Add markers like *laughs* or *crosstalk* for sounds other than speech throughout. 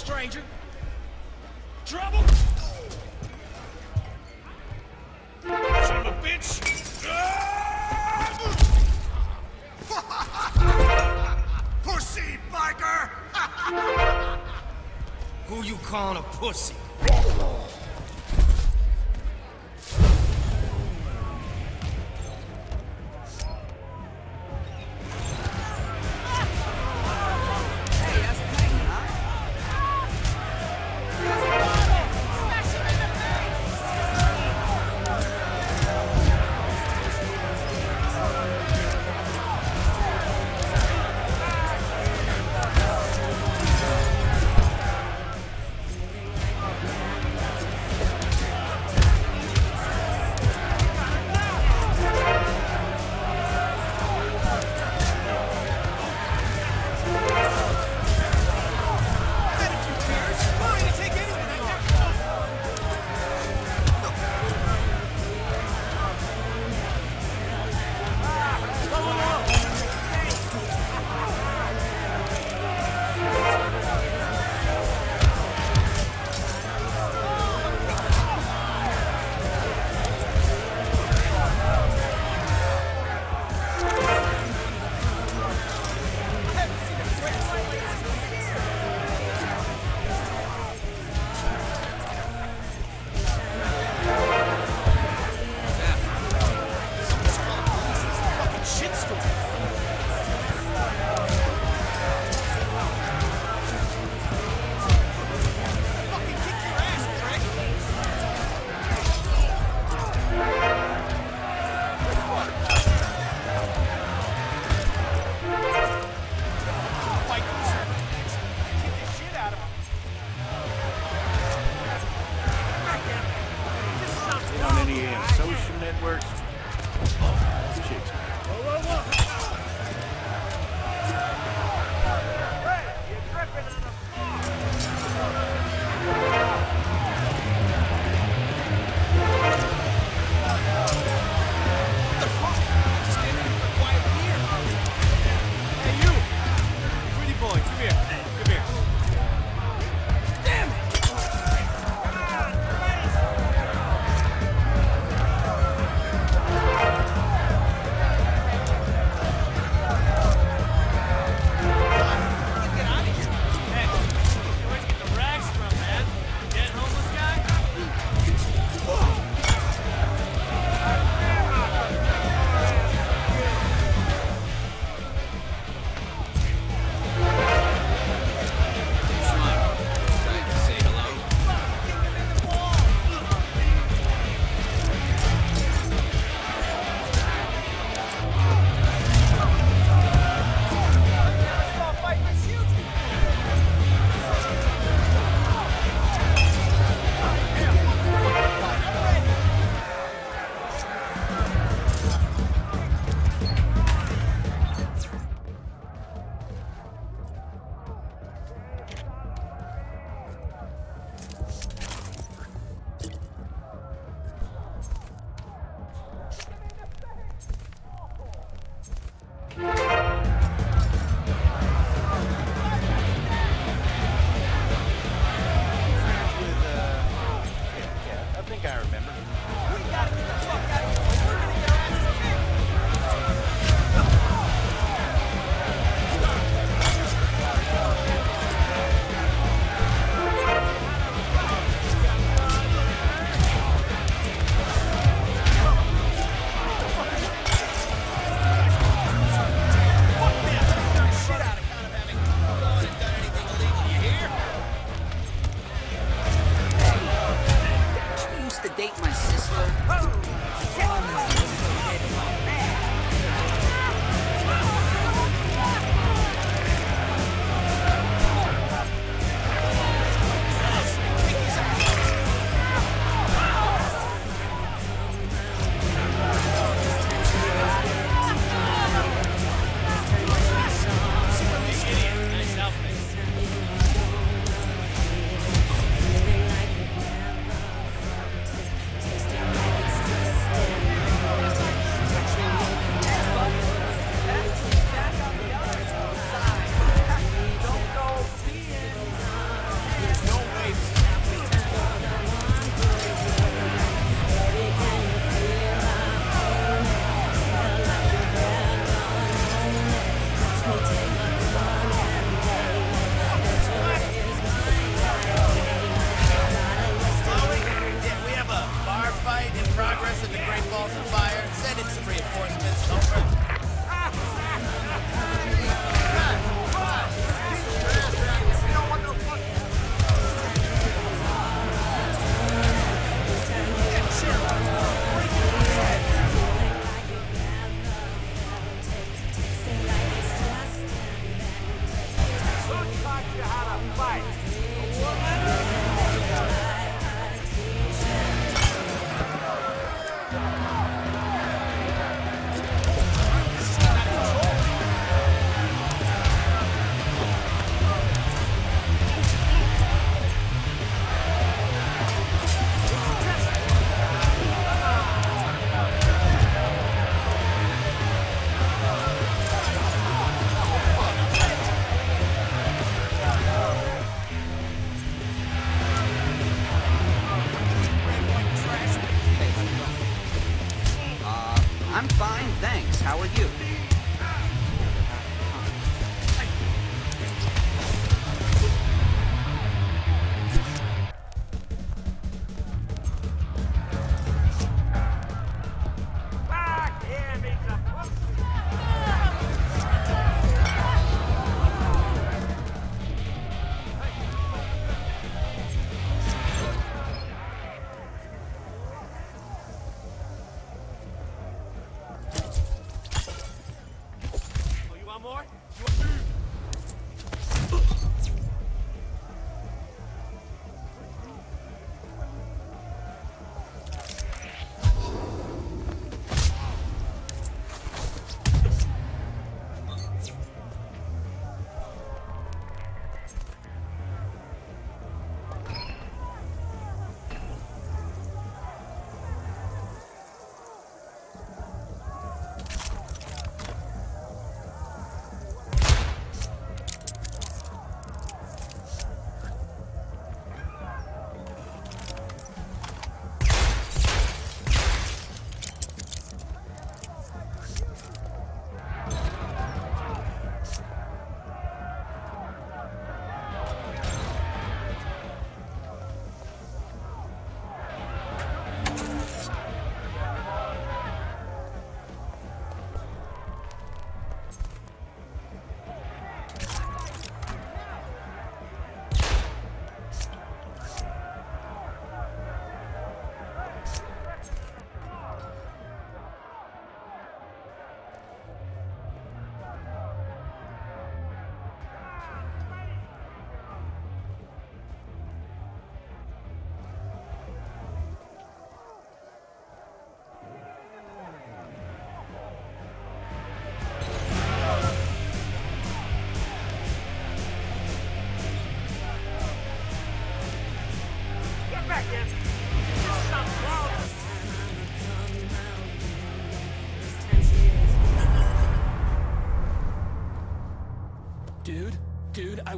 stranger. Trouble? Son of a bitch! *laughs* Pussy, biker! *laughs* Who you calling a pussy?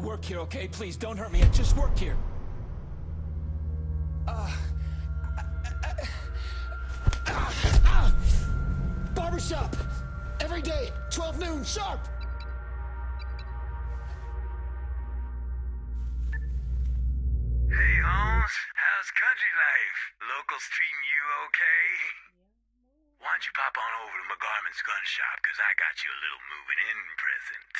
Work here, okay? Please don't hurt me. I just work here. Uh, uh, uh, uh Barbershop! Every day, 12 noon, sharp! Hey, Holmes. How's country life? Locals treating you okay? Why don't you pop on over to McGarman's gun shop, cause I got you a little moving in present.